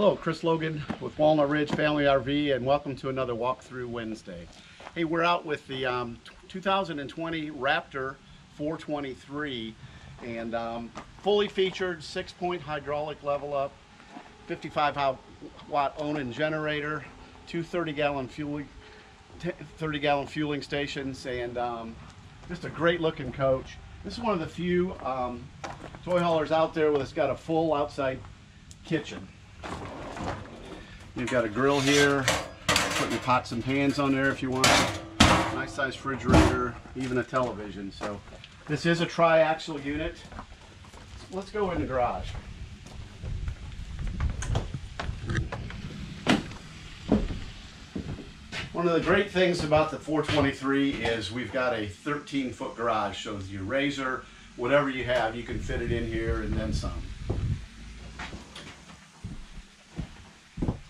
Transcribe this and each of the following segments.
Hello, Chris Logan with Walnut Ridge Family RV and welcome to another Walkthrough Wednesday. Hey, we're out with the um, 2020 Raptor 423 and um, fully featured six-point hydraulic level up, 55 watt Onan generator, two 30 gallon fueling 30 gallon fueling stations and um, just a great looking coach. This is one of the few um, toy haulers out there that's got a full outside kitchen. You've got a grill here, put your pots and pans on there if you want. Nice size refrigerator, even a television. So this is a tri-axle unit. Let's go in the garage. One of the great things about the 423 is we've got a 13 foot garage. So your razor, whatever you have, you can fit it in here and then some.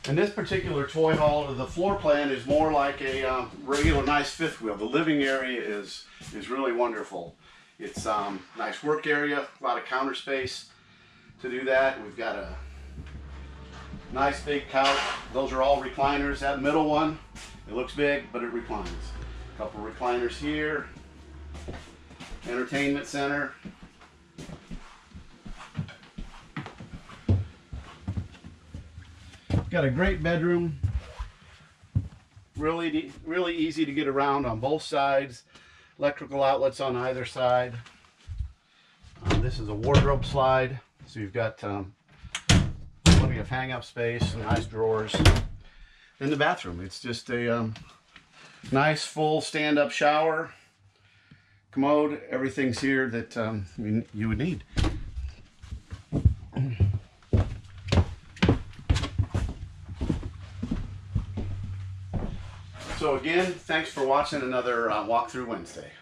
In this particular toy hall, the floor plan is more like a um, regular nice fifth wheel. The living area is, is really wonderful. It's um, nice work area, a lot of counter space to do that. We've got a nice big couch. Those are all recliners. That middle one, it looks big, but it reclines. A couple recliners here. Entertainment center. Got a great bedroom. Really, really easy to get around on both sides. Electrical outlets on either side. Um, this is a wardrobe slide. So you've got um, plenty of hang up space, and nice drawers. In the bathroom, it's just a um, nice full stand-up shower, commode, everything's here that um, you would need. So again, thanks for watching another uh, Walkthrough Wednesday.